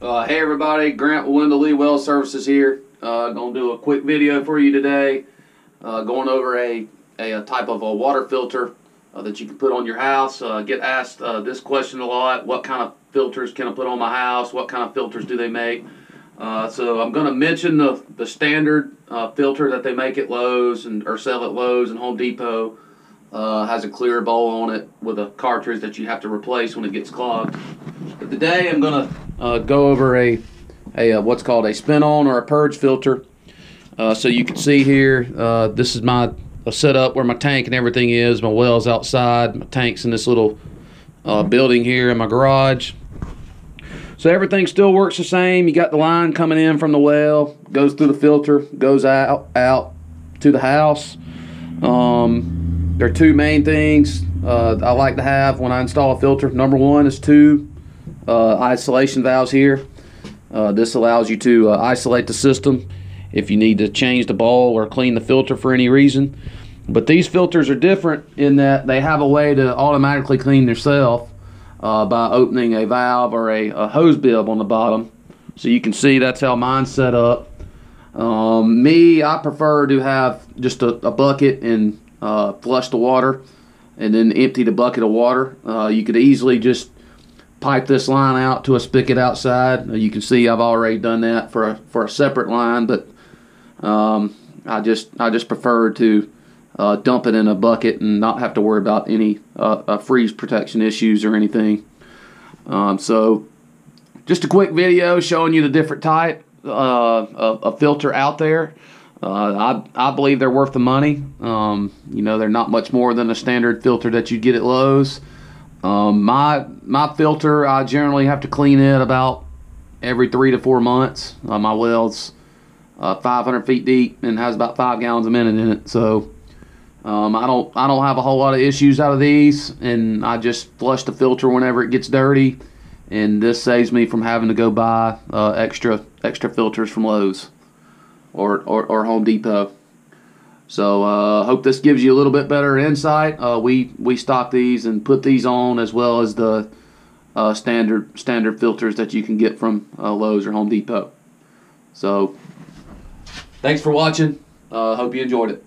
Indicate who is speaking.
Speaker 1: Uh, hey everybody, Grant Wendell Lee Well Services here. Uh, gonna do a quick video for you today, uh, going over a, a, a, type of a water filter uh, that you can put on your house. Uh, get asked uh, this question a lot: What kind of filters can I put on my house? What kind of filters do they make? Uh, so I'm gonna mention the the standard filter that they make at Lowe's and or sell at Lowe's and Home Depot. has a clear bowl on it with a cartridge that you have to replace when it gets clogged. But today I'm gonna uh, go over a, a, uh, what's called a spin down or a purge filter. Uh, so you can see here, uh, this is my setup where my tank and everything is. My well's outside, my tank's in this little uh, building here in my garage. So everything still works the same. You got the line coming in from the well, goes through the filter, goes out out to the house. Um, there are two main things uh, I like to have when I install a filter. Number one is two isolation valves here. Uh, this allows you to uh, isolate the system if you need to change the bowl or clean the filter for any reason. But these filters are different in that they have a way to automatically clean themselves uh, by opening a valve or a, a, hose bib on the bottom. So you can see that's how mine's set up. Um, me, I prefer to have just a, a bucket and uh, flush the water and then empty the bucket of water. Uh, you could easily just pipe this line out to a spigot outside. You can see I've already done that for a, for a separate line, but um, I just I just prefer to uh, dump it in a bucket and not have to worry about any uh, uh, freeze protection issues or anything. Um, so just a quick video showing you the different type uh, of, of, filter out there. Uh, I, I believe they're worth the money. Um, you know, they're not much more than a standard filter that you get at Lowe's. Um, my my filter, I generally have to clean it about every three to four months. Uh, my well's uh, 500 feet deep and has about five gallons a minute in it, so um, I don't I don't have a whole lot of issues out of these, and I just flush the filter whenever it gets dirty, and this saves me from having to go buy uh, extra extra filters from Lowe's or, or, or Home Depot. So uh, hope this gives you a little bit better insight. Uh, we we stock these and put these on as well as the uh, standard standard filters that you can get from uh, Lowe's or Home Depot. So thanks for watching. Uh, hope you enjoyed it.